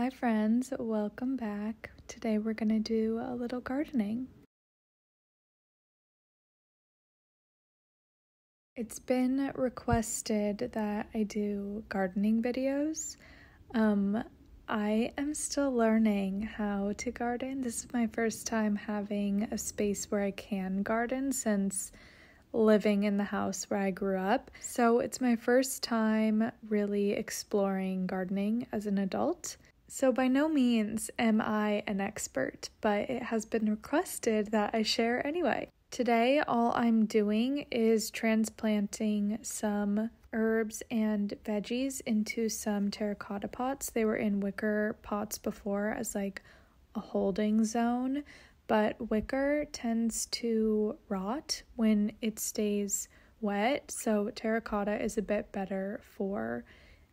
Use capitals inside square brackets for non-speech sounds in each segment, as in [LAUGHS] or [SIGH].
Hi, friends, welcome back. Today we're going to do a little gardening. It's been requested that I do gardening videos. Um, I am still learning how to garden. This is my first time having a space where I can garden since living in the house where I grew up. So it's my first time really exploring gardening as an adult. So, by no means am I an expert, but it has been requested that I share anyway. Today, all I'm doing is transplanting some herbs and veggies into some terracotta pots. They were in wicker pots before as like a holding zone, but wicker tends to rot when it stays wet, so terracotta is a bit better for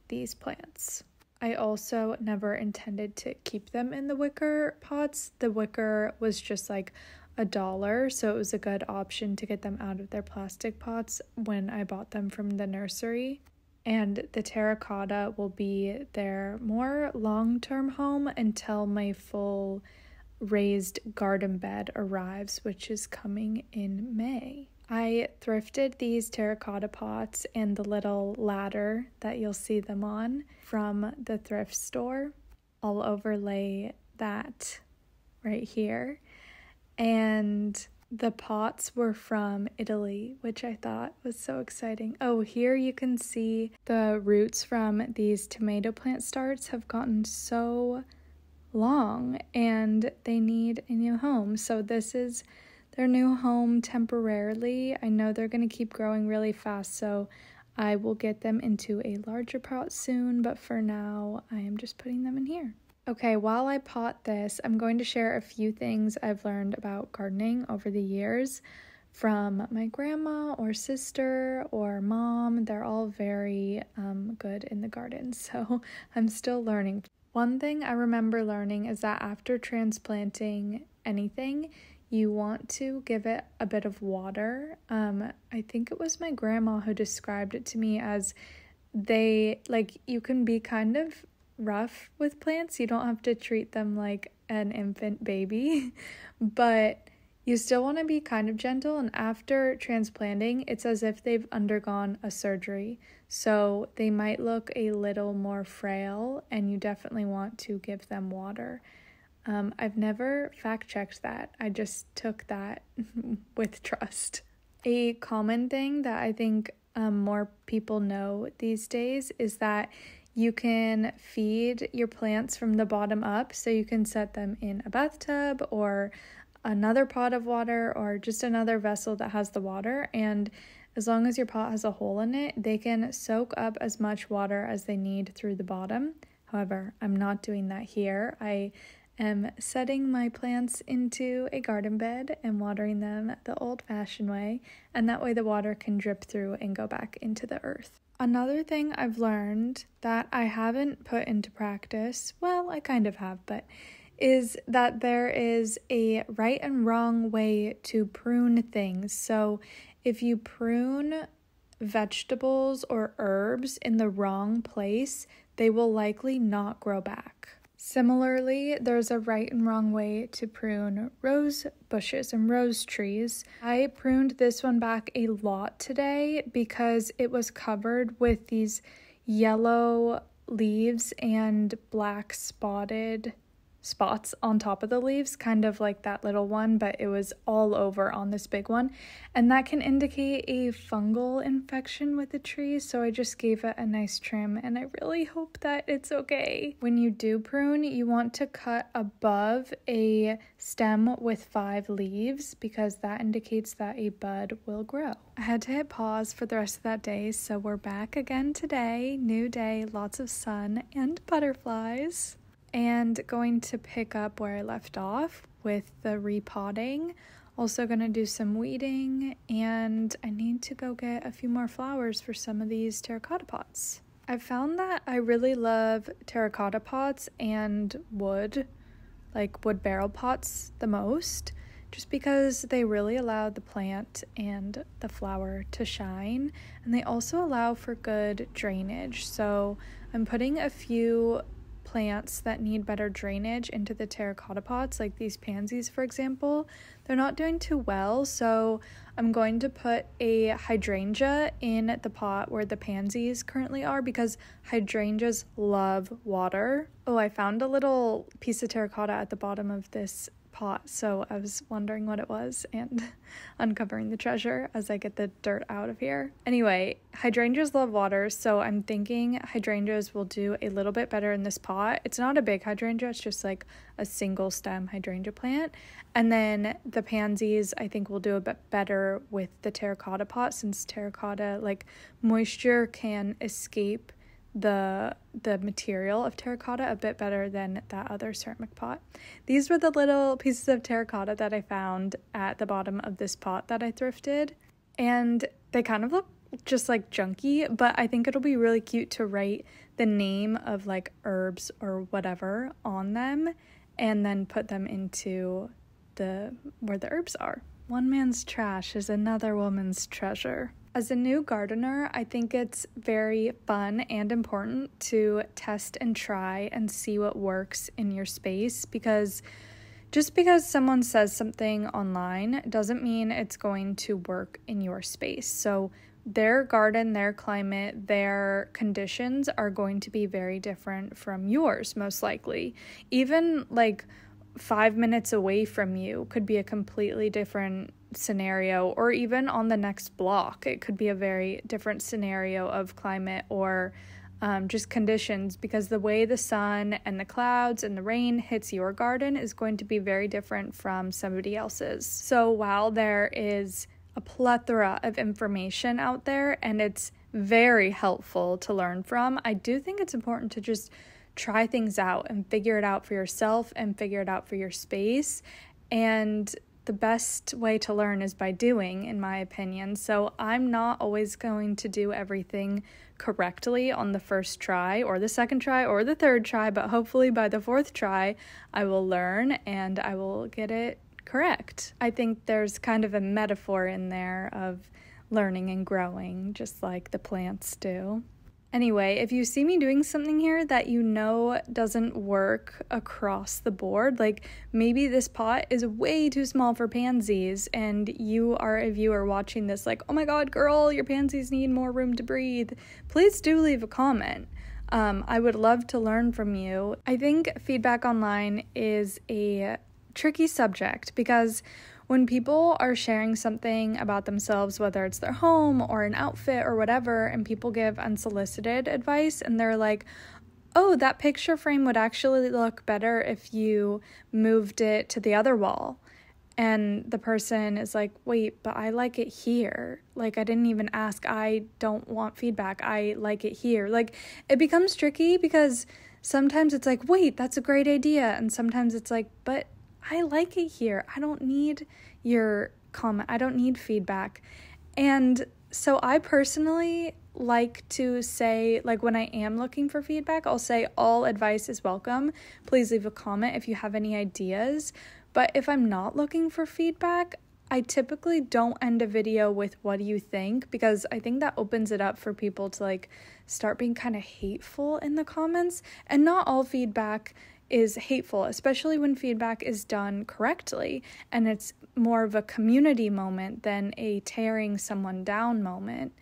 these plants. I also never intended to keep them in the wicker pots. The wicker was just like a dollar, so it was a good option to get them out of their plastic pots when I bought them from the nursery. And the terracotta will be their more long term home until my full raised garden bed arrives, which is coming in May. I thrifted these terracotta pots and the little ladder that you'll see them on from the thrift store. I'll overlay that right here. And the pots were from Italy, which I thought was so exciting. Oh, here you can see the roots from these tomato plant starts have gotten so long and they need a new home. So, this is their new home temporarily. I know they're going to keep growing really fast, so I will get them into a larger pot soon, but for now, I am just putting them in here. Okay, while I pot this, I'm going to share a few things I've learned about gardening over the years from my grandma or sister or mom. They're all very um, good in the garden, [LAUGHS] so I'm still learning. One thing I remember learning is that after transplanting anything, you want to give it a bit of water. Um, I think it was my grandma who described it to me as they like you can be kind of rough with plants. You don't have to treat them like an infant baby, [LAUGHS] but you still want to be kind of gentle. And after transplanting, it's as if they've undergone a surgery. So they might look a little more frail, and you definitely want to give them water. Um, I've never fact checked that. I just took that [LAUGHS] with trust. A common thing that I think um, more people know these days is that you can feed your plants from the bottom up. So you can set them in a bathtub or another pot of water or just another vessel that has the water. And as long as your pot has a hole in it, they can soak up as much water as they need through the bottom. However, I'm not doing that here. I am setting my plants into a garden bed and watering them the old fashioned way, and that way the water can drip through and go back into the earth. Another thing I've learned that I haven't put into practice, well, I kind of have, but is that there is a right and wrong way to prune things. So if you prune vegetables or herbs in the wrong place, they will likely not grow back. Similarly, there's a right and wrong way to prune rose bushes and rose trees. I pruned this one back a lot today because it was covered with these yellow leaves and black spotted spots on top of the leaves, kind of like that little one, but it was all over on this big one. And that can indicate a fungal infection with the tree, so I just gave it a nice trim and I really hope that it's okay. When you do prune, you want to cut above a stem with five leaves because that indicates that a bud will grow. I had to hit pause for the rest of that day, so we're back again today. New day, lots of sun and butterflies and going to pick up where I left off with the repotting. Also, going to do some weeding, and I need to go get a few more flowers for some of these terracotta pots. I've found that I really love terracotta pots and wood, like wood barrel pots, the most, just because they really allow the plant and the flower to shine, and they also allow for good drainage. So, I'm putting a few plants that need better drainage into the terracotta pots, like these pansies, for example, they're not doing too well. So I'm going to put a hydrangea in the pot where the pansies currently are because hydrangeas love water. Oh, I found a little piece of terracotta at the bottom of this pot, so I was wondering what it was and [LAUGHS] uncovering the treasure as I get the dirt out of here. Anyway, hydrangeas love water, so I'm thinking hydrangeas will do a little bit better in this pot. It's not a big hydrangea, it's just like a single stem hydrangea plant. And then the pansies, I think, will do a bit better with the terracotta pot since terracotta, like moisture, can escape the the material of terracotta a bit better than that other ceramic pot. These were the little pieces of terracotta that I found at the bottom of this pot that I thrifted and they kind of look just like junky, but I think it'll be really cute to write the name of like herbs or whatever on them and then put them into the where the herbs are. One man's trash is another woman's treasure. As a new gardener, I think it's very fun and important to test and try and see what works in your space because just because someone says something online doesn't mean it's going to work in your space. So, their garden, their climate, their conditions are going to be very different from yours, most likely. Even like five minutes away from you could be a completely different scenario, or even on the next block, it could be a very different scenario of climate or um, just conditions because the way the sun and the clouds and the rain hits your garden is going to be very different from somebody else's. So while there is a plethora of information out there and it's very helpful to learn from, I do think it's important to just try things out and figure it out for yourself and figure it out for your space. And the best way to learn is by doing, in my opinion. So I'm not always going to do everything correctly on the first try or the second try or the third try, but hopefully by the fourth try, I will learn and I will get it correct. I think there's kind of a metaphor in there of learning and growing, just like the plants do. Anyway, if you see me doing something here that you know doesn't work across the board, like maybe this pot is way too small for pansies, and you are a viewer watching this, like, oh my god, girl, your pansies need more room to breathe, please do leave a comment. Um, I would love to learn from you. I think feedback online is a tricky subject because when people are sharing something about themselves, whether it's their home or an outfit or whatever, and people give unsolicited advice and they're like, oh, that picture frame would actually look better if you moved it to the other wall. And the person is like, wait, but I like it here. Like, I didn't even ask. I don't want feedback. I like it here. Like, it becomes tricky because sometimes it's like, wait, that's a great idea. And sometimes it's like, but I like it here. I don't need your comment. I don't need feedback. And so I personally like to say, like, when I am looking for feedback, I'll say, all advice is welcome. Please leave a comment if you have any ideas. But if I'm not looking for feedback, I typically don't end a video with what do you think because I think that opens it up for people to like start being kind of hateful in the comments. And not all feedback is hateful, especially when feedback is done correctly and it's more of a community moment than a tearing someone down moment.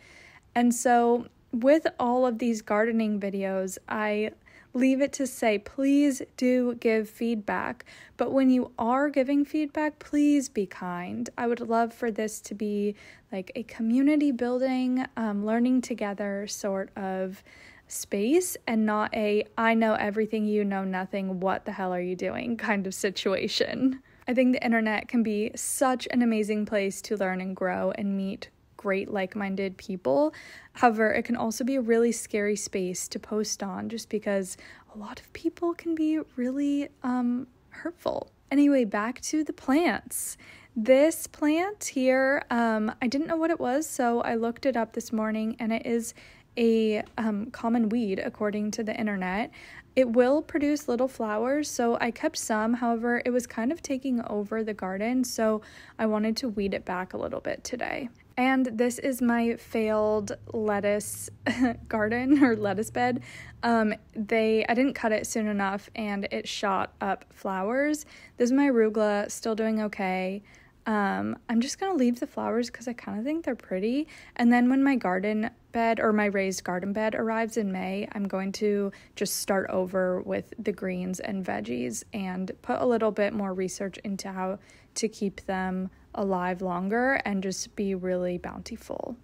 And so, with all of these gardening videos, I leave it to say, please do give feedback. But when you are giving feedback, please be kind. I would love for this to be like a community building, um, learning together sort of space and not a I know everything, you know nothing, what the hell are you doing [LAUGHS] kind of situation. I think the internet can be such an amazing place to learn and grow and meet great like minded people. However, it can also be a really scary space to post on just because a lot of people can be really um, hurtful. Anyway, back to the plants. This plant here, um, I didn't know what it was, so I looked it up this morning and it is a um, common weed according to the internet. It will produce little flowers, so I kept some. However, it was kind of taking over the garden, so I wanted to weed it back a little bit today. And this is my failed lettuce [LAUGHS] garden or lettuce bed. Um, they I didn't cut it soon enough and it shot up flowers. This is my arugula, still doing okay. Um, I'm just gonna leave the flowers because I kind of think they're pretty. And then when my garden bed or my raised garden bed arrives in May, I'm going to just start over with the greens and veggies and put a little bit more research into how to keep them alive longer and just be really bountiful.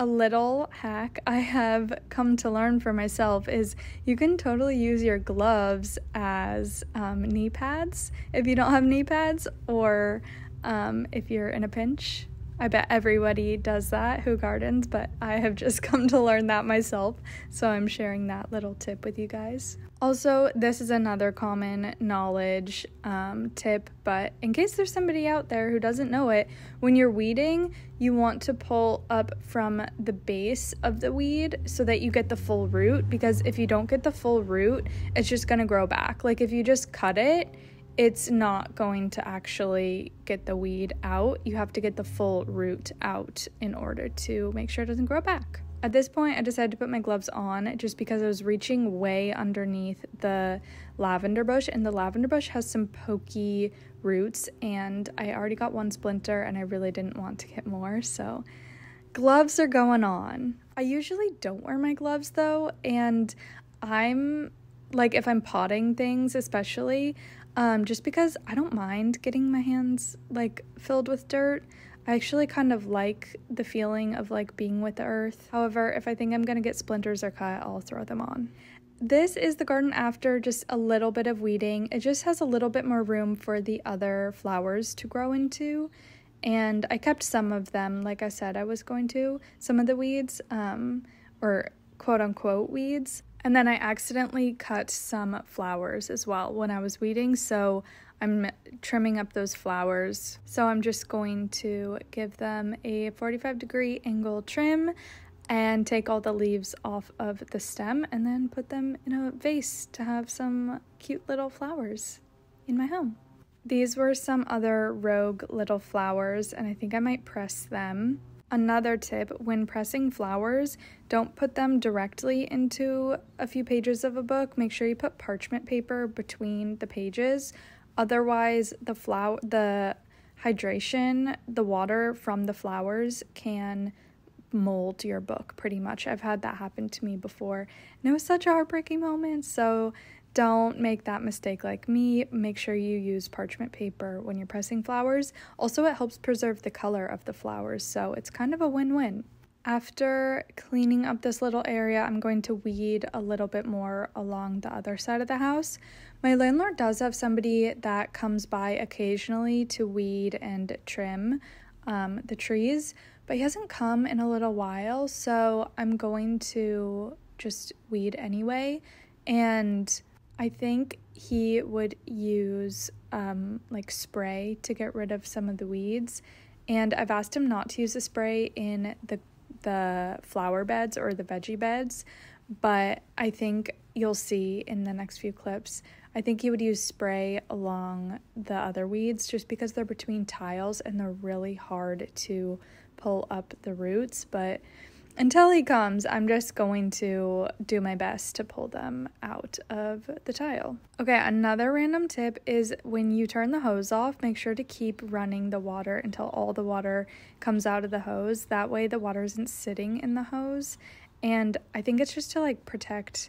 A little hack I have come to learn for myself is you can totally use your gloves as um, knee pads if you don't have knee pads or um, if you're in a pinch. I bet everybody does that who gardens, but I have [LAUGHS] just come to learn that myself, so I'm sharing that little tip with you guys. Also, this is another common knowledge um, tip, but in case there's somebody out there who doesn't know it, when you're weeding, you want to pull up from the base of the weed so that you get the full root, because if you don't get the full root, it's just gonna grow back. Like if you just cut it, it's not going to actually get the weed out. You have to get the full root out in order to make sure it doesn't grow back. At this point, I decided to put my gloves on just because I was reaching way underneath the lavender bush, and the lavender bush has some pokey roots, and I already got one splinter, and I really didn't want to get more, so gloves are going on. I usually don't wear my gloves though, and I'm like, if I'm potting things, especially, um, just because I don't mind getting my hands like filled with dirt. I actually kind of like the feeling of like being with the earth. However, if I think I'm gonna get splinters or cut, I'll throw them on. This is the garden after just a little bit of weeding. It just has a little bit more room for the other flowers to grow into. And I kept some of them, like I said I was going to, some of the weeds, um, or quote unquote weeds. And then I accidentally cut some flowers as well when I was weeding, so I'm trimming up those flowers. So I'm just going to give them a 45 degree angle trim and take all the leaves off of the stem and then put them in a vase to have some cute little flowers in my home. These were some other rogue little flowers, and I think I might press them. Another tip when pressing flowers, don't put them directly into a few pages of a book. Make sure you put parchment paper between the pages. Otherwise, the flower the hydration, the water from the flowers can mold your book pretty much. I've had that happen to me before. And it was such a heartbreaking moment. So don't make that mistake like me. Make sure you use parchment paper when you're pressing flowers. Also, it helps preserve the color of the flowers, so it's kind of a win win. After cleaning up this little area, I'm going to weed a little bit more along the other side of the house. My landlord does have somebody that comes by occasionally to weed and trim um, the trees, but he hasn't come in a little while, so I'm going to just weed anyway. And I think he would use um, like spray to get rid of some of the weeds. And I've asked him not to use the spray in the the flower beds or the veggie beds, but I think you'll see in the next few clips. I think he would use spray along the other weeds just because they're between tiles and they're really hard to pull up the roots, but until he comes, I'm just going to do my best to pull them out of the tile. Okay, another random tip is when you turn the hose off, make sure to keep running the water until all the water comes out of the hose. That way, the water isn't sitting in the hose. And I think it's just to like protect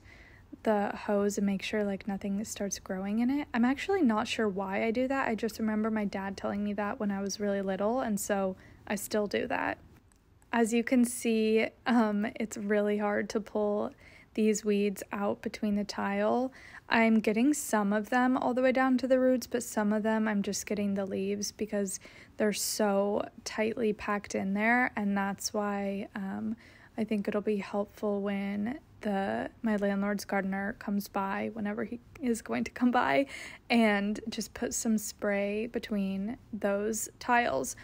the hose and make sure like nothing starts growing in it. I'm actually not sure why I do that. I just remember my dad telling me that when I was really little, and so I still do that. As you can see, um, it's really hard to pull these weeds out between the tile. I'm getting some of them all the way down to the roots, but some of them I'm just getting the leaves because they're so tightly packed in there, and that's why um, I think it'll be helpful when the my landlord's gardener comes by whenever he is going to come by and just put some spray between those tiles.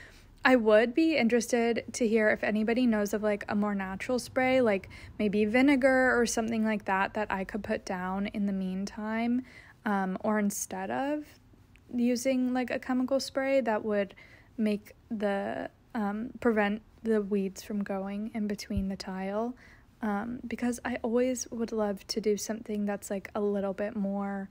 I would be interested to hear if anybody knows of like a more natural spray, like maybe vinegar or something like that, that I could put down in the meantime, um, or instead of using like a chemical spray that would make the um, prevent the weeds from going in between the tile um, because I always would love to do something that's like a little bit more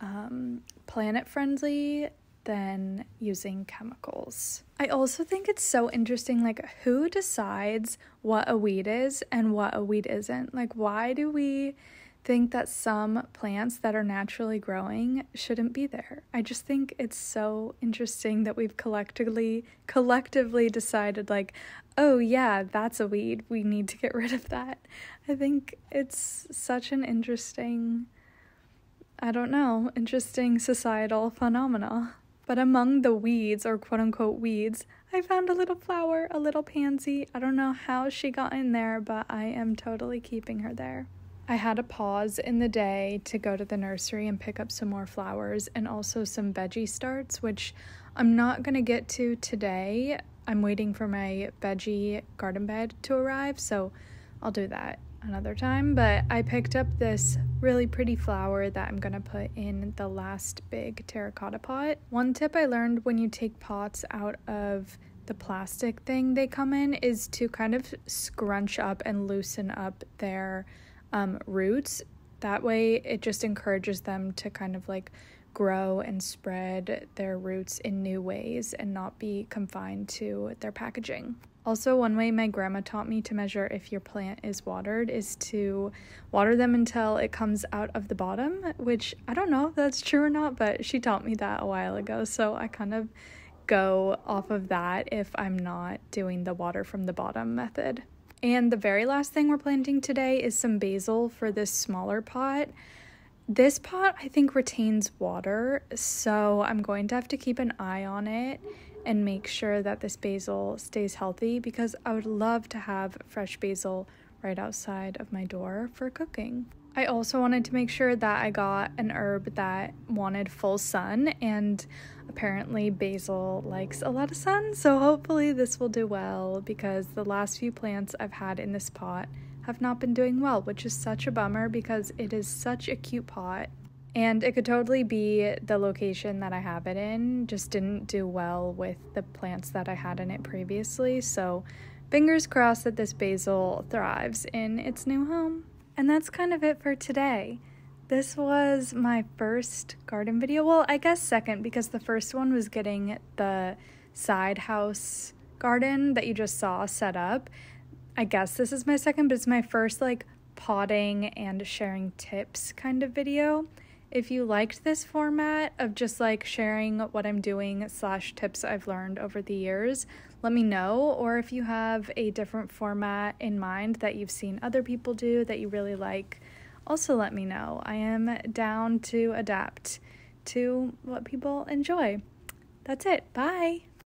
um, planet friendly than using chemicals. I also think it's so interesting like who decides what a weed is and what a weed isn't? Like why do we think that some plants that are naturally growing shouldn't be there. I just think it's so interesting that we've collectively collectively decided like, oh yeah, that's a weed. We need to get rid of that. I think it's such an interesting I don't know, interesting societal phenomena. But among the weeds, or quote unquote weeds, I found a little flower, a little pansy. I don't know how she got in there, but I am totally keeping her there. I had a pause in the day to go to the nursery and pick up some more flowers and also some veggie starts, which I'm not going to get to today. I'm waiting for my veggie garden bed to arrive, so I'll do that another time. But I picked up this really pretty flower that I'm going to put in the last big terracotta pot. One tip I learned when you take pots out of the plastic thing they come in is to kind of scrunch up and loosen up their um, roots. That way, it just encourages them to kind of like grow and spread their roots in new ways and not be confined to their packaging. Also, one way my grandma taught me to measure if your plant is watered is to water them until it comes out of the bottom, which I don't know if that's true or not, but she taught me that a while ago. So I kind of go off of that if I'm not doing the water from the bottom method. And the very last thing we're planting today is some basil for this smaller pot. This pot, I think, retains water, so I'm going to have to keep an eye on it and make sure that this basil stays healthy because I would love to have fresh basil right outside of my door for cooking. I also wanted to make sure that I got an herb that wanted full sun, and apparently basil likes a lot of sun, so hopefully this will do well because the last few plants I've had in this pot have not been doing well, which is such a bummer because it is such a cute pot. And it could totally be the location that I have it in, just didn't do well with the plants that I had in it previously. So, fingers crossed that this basil thrives in its new home. And that's kind of it for today. This was my first garden video. Well, I guess second because the first one was getting the side house garden that you just saw set up. I guess this is my second, but it's my first like potting and sharing tips kind of video. If you liked this format of just like sharing what I'm doing slash tips I've learned over the years, let me know. Or if you have a different format in mind that you've seen other people do that you really like, also let me know. I am down to adapt to what people enjoy. That's it. Bye.